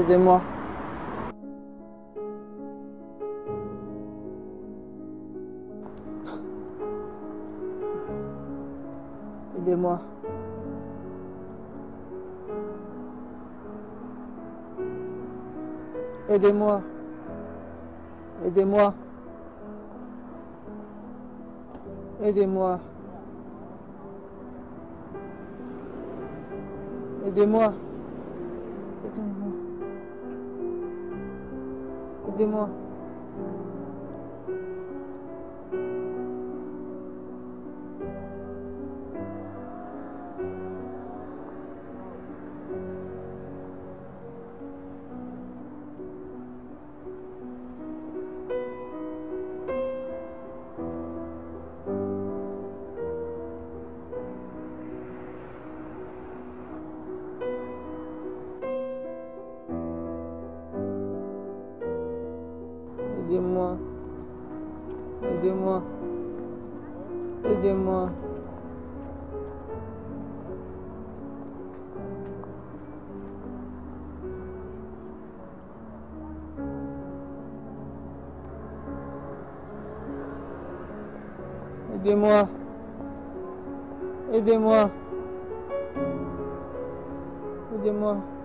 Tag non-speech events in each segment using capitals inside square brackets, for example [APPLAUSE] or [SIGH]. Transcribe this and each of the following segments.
Aidez-moi. Aidez-moi. Aidez-moi. Aidez-moi. Aidez-moi. Aidez-moi. Hindi mo. Aidez-moi. Aidez-moi. Aidez-moi. Aidez-moi. Aidez-moi. Aidez-moi.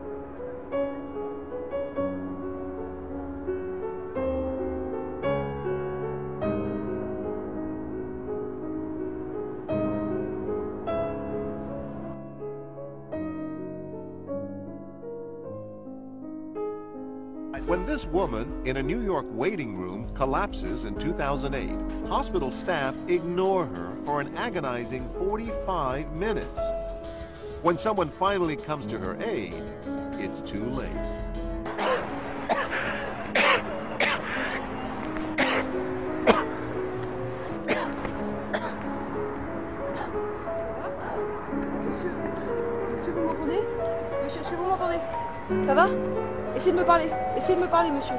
When this woman in a New York waiting room collapses in 2008, hospital staff ignore her for an agonizing 45 minutes. When someone finally comes to her aid, it's too late. [COUGHS] Ça va? Essayez de me parler, essayez de me parler, monsieur.